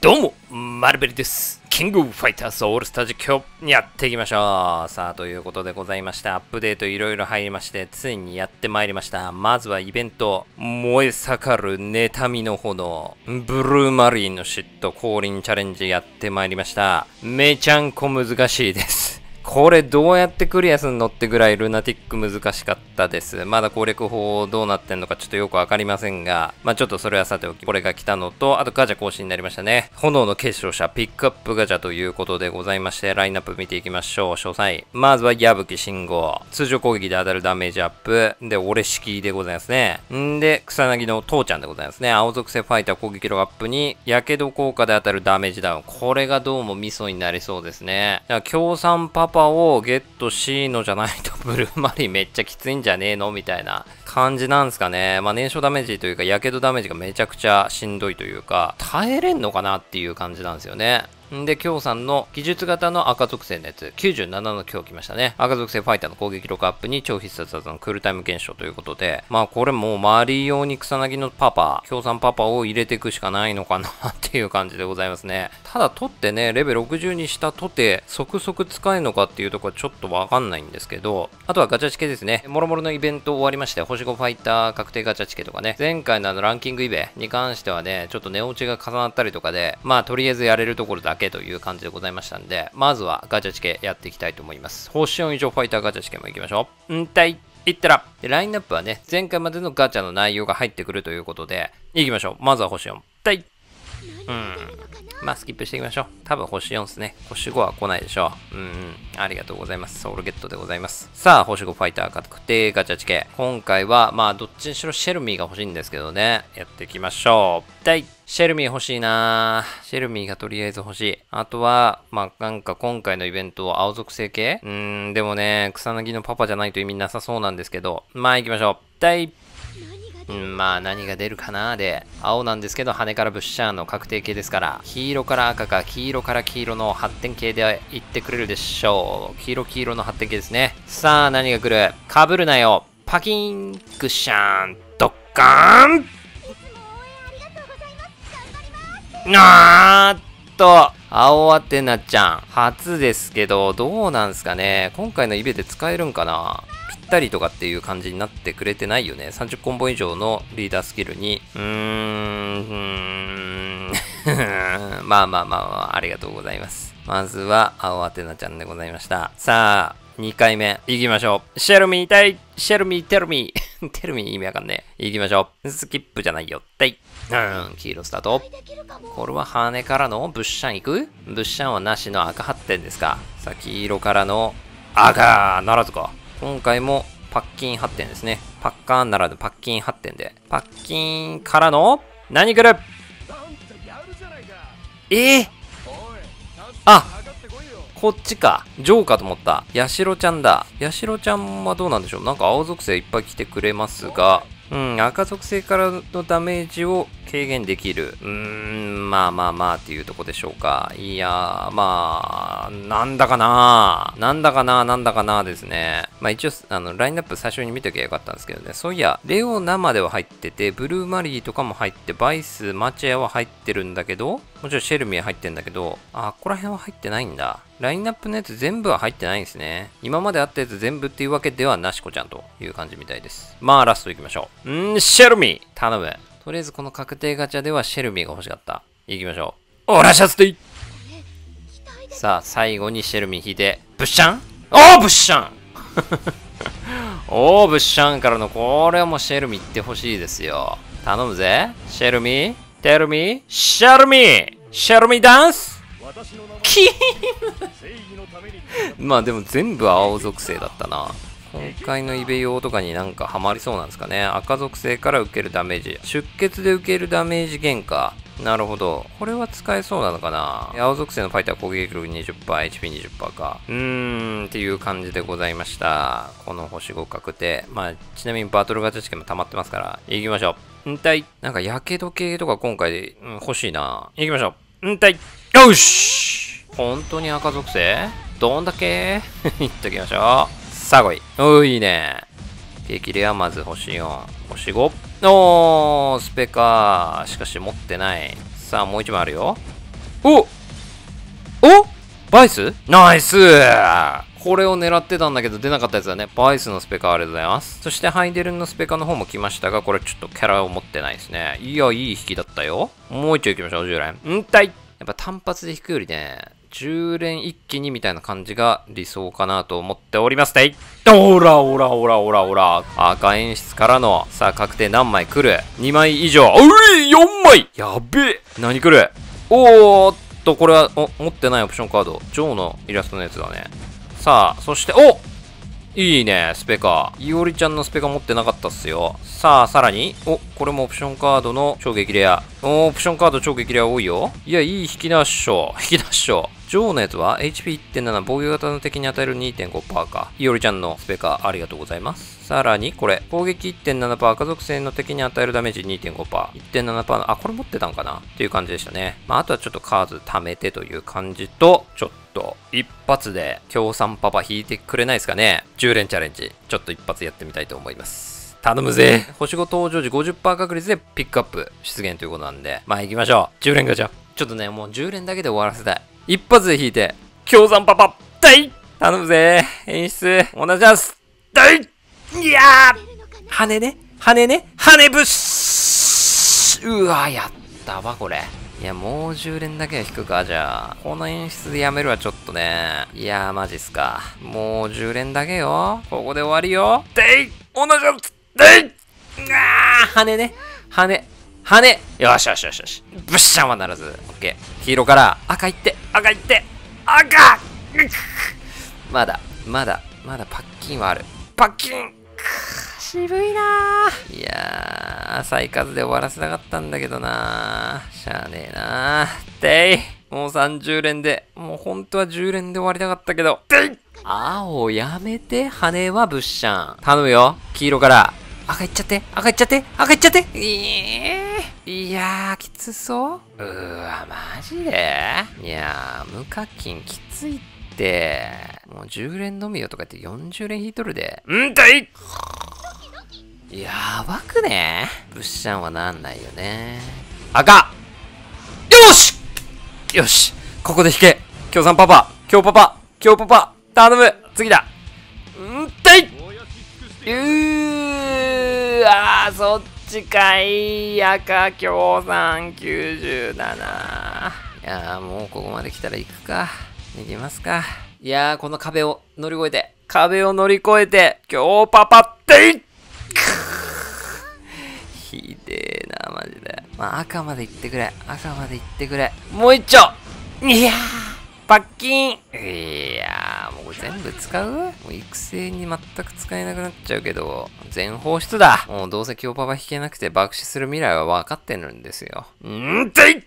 どうも、マルベリです。キングファイターズオールスタジ今日やっていきましょう。さあ、ということでございました、アップデートいろいろ入りまして、ついにやってまいりました。まずはイベント、燃え盛る妬みの炎、ブルーマリンの嫉妬降臨チャレンジやってまいりました。めちゃんこ難しいです。これどうやってクリアすんのってぐらいルナティック難しかったです。まだ攻略法どうなってんのかちょっとよくわかりませんが、まあちょっとそれはさておき、これが来たのと、あとガチャ更新になりましたね。炎の結晶者ピックアップガチャということでございまして、ラインナップ見ていきましょう。詳細。まずは矢吹信号。通常攻撃で当たるダメージアップ。で、俺式でございますね。んで、草薙の父ちゃんでございますね。青属性ファイター攻撃力アップに、火傷効果で当たるダメージダウン。これがどうもミソになりそうですね。だから、協賛パパをゲットしのじゃないとブルーマリンめっちゃきついんじゃねえのみたいな感じなんですかね。まあ燃焼ダメージというか、火傷ダメージがめちゃくちゃしんどいというか、耐えれんのかなっていう感じなんですよね。で、今日さんの技術型の赤属性のやつ、97の今日来ましたね。赤属性ファイターの攻撃力アップに超必殺技のクールタイム減少ということで、まあこれもう周り用に草薙のパパ、京さんパパを入れていくしかないのかなっていう感じでございますね。ただ取ってね、レベル60にしたとて、即々使えるのかっていうところはちょっとわかんないんですけど、あとはガチャチケですね。もろもろのイベント終わりまして、星5ファイター確定ガチャチケとかね、前回のあのランキングイベに関してはね、ちょっと値落ちが重なったりとかで、まあとりあえずやれるところだけけという感じでございましたんで、まずはガチャチケやっていきたいと思います。星4以上ファイターガチャチケも行きましょう。んたい、いったら。で、ラインナップはね、前回までのガチャの内容が入ってくるということで、行きましょう。まずは星4。たい。うん。まあ、スキップしていきましょう。多分星4ですね。星5は来ないでしょう。うん、うん。ありがとうございます。ソウルゲットでございます。さあ、星5ファイター確定ガチャチケ。今回は、まあ、どっちにしろシェルミーが欲しいんですけどね。やっていきましょう。第シェルミー欲しいなシェルミーがとりあえず欲しい。あとは、まあ、なんか今回のイベント、青属性系？うーん、でもね、草薙のパパじゃないと意味なさそうなんですけど、まあ行きましょう。第うん、まあ何が出るかなで、青なんですけど羽からブッシャーの確定形ですから、黄色から赤か黄色から黄色の発展形でいってくれるでしょう。黄色黄色の発展形ですね。さあ何が来る？かぶるなよ。パキン、グッシャーン、ドッカーン。あーっと、青アテナちゃん、初ですけど、どうなんすかね。今回のイベで使えるんかな？ったりとかっていう感じになってくれてないよね。30コンボ以上のリーダースキルに、うーん、まあまあまあまあ、ありがとうございます。まずは、青アテナちゃんでございました。さあ、2回目、行きましょう。シェルミー、タイ、シェルミー、テルミー。テルミー意味わかんねえ。行きましょう。スキップじゃないよ。タイ。うん、黄色スタート。これは羽からのブッシャン行く？ブッシャンはなしの赤8点ですか。さあ、黄色からの赤ならずか。今回もパッキン発展ですね。パッカーンならぬパッキン発展で。パッキンからの何来る？え？ー、あこっちか。ジョーかと思った。ヤシロちゃんだ。ヤシロちゃんはどうなんでしょう？なんか青属性いっぱい来てくれますが、うん、赤属性からのダメージを軽減できる。うーん、まあまあまあっていうとこでしょうか。いやー、まあ、なんだかななんだかななんだかなですね。まあ一応、あの、ラインナップ最初に見ときゃよかったんですけどね。そういや、レオナまでは入ってて、ブルーマリーとかも入って、バイス、マチェアは入ってるんだけど、もちろんシェルミー入ってんだけど、あ、ここら辺は入ってないんだ。ラインナップのやつ全部は入ってないんですね。今まであったやつ全部っていうわけではなしこちゃんという感じみたいです。まあ、ラスト行きましょう。んー、シェルミー頼む。とりあえずこの確定ガチャではシェルミーが欲しかった。行きましょう。オラシャステイさあ、最後にシェルミー引いて、ブッシャン?おー、ブッシャン おー、ブッシャンからの、これはもうシェルミーってほしいですよ。頼むぜ。シェルミーテルミーシェルミーシェルミーダンスキ ーまあでも全部青属性だったな。今回のイベ用とかになんかハマりそうなんですかね。赤属性から受けるダメージ。出血で受けるダメージ減価。なるほど。これは使えそうなのかな青属性のファイター攻撃力20%、HP20% か。うーん、っていう感じでございました。この星5確定。まあ、ちなみにバトルガチャ試験も溜まってますから、行きましょう。んたい。なんか、やけど系とか今回で、うん、欲しいな。行きましょう。んたい。よし本当に赤属性？どんだけ？いっときましょう。さあ来い。おいいね。激レアまず星4。星5。おー、スペか。しかし持ってない。さあ、もう一枚あるよ。おおバイス？ナイスこれを狙ってたんだけど出なかったやつだね。バイスのスペカーありがとうございます。そしてハイデルンのスペカーの方も来ましたが、これちょっとキャラを持ってないですね。いや、いい引きだったよ。もう一丁行きましょう、10連。んたいやっぱ単発で引くよりね、10連一気にみたいな感じが理想かなと思っております。ていおらおらおらおらおら赤演出からの、さあ確定何枚来る ?2 枚以上。うい !4 枚やべえ何来る？おーっと、これは、お、持ってないオプションカード。ジョーのイラストのやつだね。さあ、そして、おいいね、スペカ。いおりちゃんのスペカ持ってなかったっすよ。さあ、さらに、お、これもオプションカードの超激レア。お、オプションカード超激レア多いよ。いや、いい引き出ししょ。引き出ししょ。ジョーのやつは？HP1.7 防御型の敵に与える2.5%か。いおりちゃんのスペカーありがとうございます。さらに、これ、攻撃1.7%、家族性の敵に与えるダメージ2.5%、1.7%の、あ、これ持ってたんかな？っていう感じでしたね。まあ、あとはちょっと数貯めてという感じと、ちょっと、一発で、協賛パパ引いてくれないですかね ?10 連チャレンジ、ちょっと一発やってみたいと思います。頼むぜ星5登場時50%確率でピックアップ出現ということなんで、まあ行きましょう。10連ガチャ。ちょっとね、もう10連だけで終わらせたい。一発で引いて、氷山パパ、大頼むぜ演出、お願いします大いやー羽ね羽ね羽ぶっしうわ、やったわ、これ。いや、もう10連だけは引くか、じゃあ。この演出でやめるわ、ちょっとね。いやー、マジっすか。もう10連だけよ。ここで終わりよ。でい同じやつでいうわー羽ね羽羽よしよしよしよし。ブッシャンはならず。オッケー。黄色から赤いって、赤いって、赤。まだ、まだ、まだパッキンはある。パッキン。渋いな。いやー、浅い数で終わらせたかったんだけどな。しゃあねえな。てい。もう30連で、もう本当は10連で終わりたかったけど、てい。青やめて、羽はブッシャン。頼むよ、黄色から。赤いっちゃって。赤いっちゃって。赤いっちゃって。えー、いやー、きつそう。うーわ、マジで？いやー、無課金きついって。もう10連のみよとか言って40連引いとるで。んだい！やばくね。ブッシャンはなんないよね。赤よし！よし！ここで引け！今日さんパパ！今日パパ！今日パパ！頼む！次だ！んたい！うーあー、そっちかい。赤協賛97。いやー、もうここまで来たら行くか。行きますか。いやー、この壁を乗り越えて、壁を乗り越えて、今日パパっていひでえな、マジで。まあ、赤まで行ってくれ。赤まで行ってくれ。もう一丁いやーパッキンいやー、全部使う？もう育成に全く使えなくなっちゃうけど、全放出だもうどうせ今日パパ引けなくて爆死する未来は分かってるんですよ。んーてい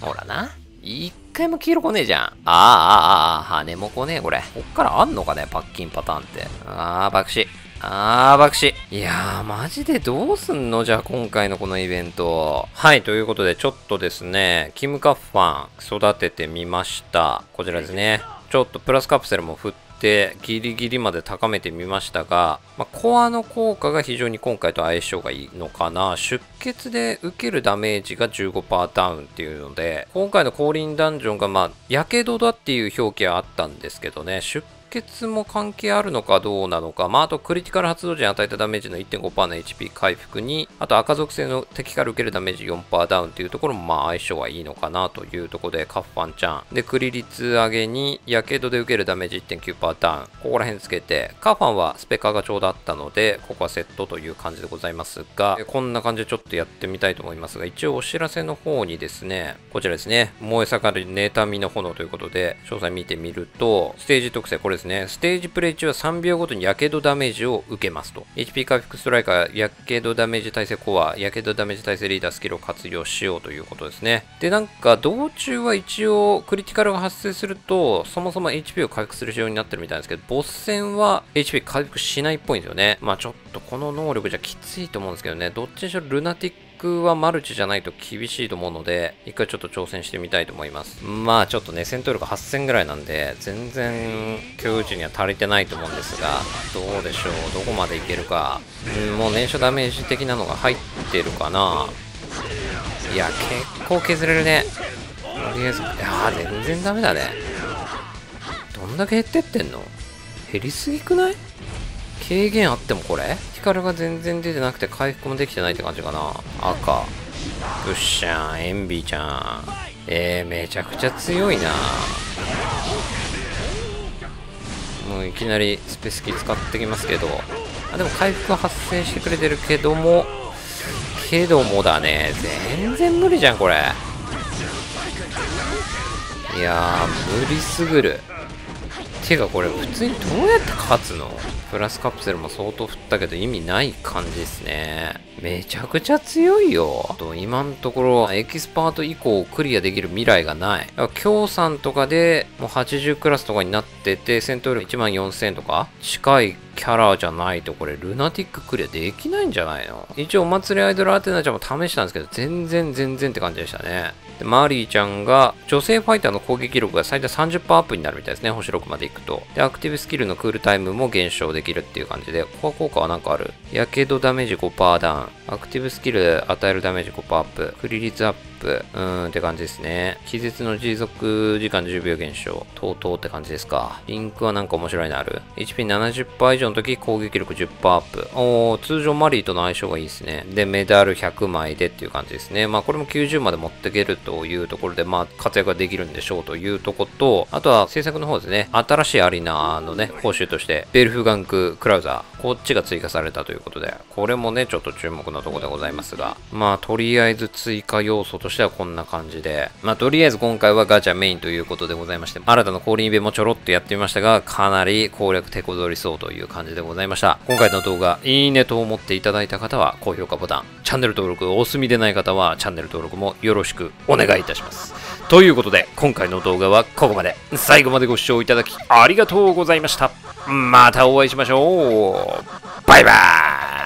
ほらな。一回も黄色来ねえじゃん。ああ、ああ、ああ、羽も来ねえ、これ。こっからあんのかね、パッキンパターンって。ああ、爆死。あー、爆死。いやー、マジでどうすんの？じゃあ今回のこのイベント。はい、ということでちょっとですね、キムカッファン育ててみました。こちらですね。ちょっとプラスカプセルも振ってギリギリまで高めてみましたが、まあ、コアの効果が非常に今回と相性がいいのかな。出血で受けるダメージが15%ダウンっていうので、今回の降臨ダンジョンがまあ、やけどだっていう表記はあったんですけどね、出血も関係あるのかどうなのか、まあ、あとクリティカル発動時に与えたダメージの1.5%の HP 回復に、あと赤属性の敵から受けるダメージ4%ダウンっていうところもまあ相性はいいのかなというところで、カッファンちゃん。で、クリ率上げに、やけどで受けるダメージ1.9%ダウン。ここら辺つけて、カファンはスペカがちょうどあったので、ここはセットという感じでございますが、こんな感じでちょっとやってみたいと思いますが、一応お知らせの方にですね、こちらですね、燃え盛る妬みの炎ということで、詳細見てみると、ステージ特性、これですね、ステージプレイ中は3秒ごとに火傷ダメージを受けますと。HP 回復ストライカー、火傷ダメージ耐性コア、火傷ダメージ耐性リーダースキルを活用しようということですね。で、なんか道中は一応クリティカルが発生すると、そもそも HP を回復する仕様になってるみたいですけど、ボス戦は HP 回復しないっぽいんですよね。まあちょっとこの能力じゃきついと思うんですけどね、どっちにしろルナティック僕はマルチじゃないと厳しいと思うので、一回ちょっと挑戦してみたいと思います。まあちょっとね、戦闘力8000ぐらいなんで、全然、共有値には足りてないと思うんですが、どうでしょう、どこまでいけるか？ん、もう燃焼ダメージ的なのが入ってるかな？いや結構削れるねとりあえずいや全然ダメだねどんだけ減ってってんの？減りすぎくない？軽減あってもこれ？光が全然出てなくて回復もできてないって感じかな。赤。よっしゃーエンビーちゃん。えー、めちゃくちゃ強いな。もういきなりスペースキー使ってきますけど。あでも回復は発生してくれてるけども。けどもだね。全然無理じゃんこれ。いやー無理すぐる。てかこれ普通にどうやって勝つの？プラスカプセルも相当振ったけど意味ない感じですね。めちゃくちゃ強いよ。と今のところエキスパート以降クリアできる未来がない。だから京さんとかでもう80クラスとかになってて戦闘力1万4000とか近いキャラじゃないとこれルナティッククリアできないんじゃないの？一応お祭りアイドルアテナちゃんも試したんですけど全然全然って感じでしたね。で、マリーちゃんが、女性ファイターの攻撃力が最大30%アップになるみたいですね。星6まで行くと。で、アクティブスキルのクールタイムも減少できるっていう感じで、コア効果はなんかある？やけどダメージ5%ダウン。アクティブスキル与えるダメージ5%アップ。クリ率アップ。うーんって感じですね。気絶の持続時間10秒減少。とうとうって感じですか。リンクはなんか面白いのある？HP70% 以上の時攻撃力10%アップ。おー、通常マリーとの相性がいいですね。で、メダル100枚でっていう感じですね。まあこれも90まで持っていけるというところで、まあ活躍ができるんでしょうというとこと、あとは制作の方ですね。新しいアリーナのね、報酬として、ヴォルフガング・クラウザー、こっちが追加されたということで、これもね、ちょっと注目のとこでございますが、まあとりあえず追加要素としてはこんな感じで、まあとりあえず今回はガチャメインということでございまして、新たな降臨イベもちょろっとやってみましたが、かなり攻略手こずりそうという感じでございました。今回の動画、いいねと思っていただいた方は高評価ボタン、チャンネル登録お済みでない方はチャンネル登録もよろしくお願いいたします。ということで、今回の動画はここまで。最後までご視聴いただきありがとうございました。またお会いしましょう。バイバーイ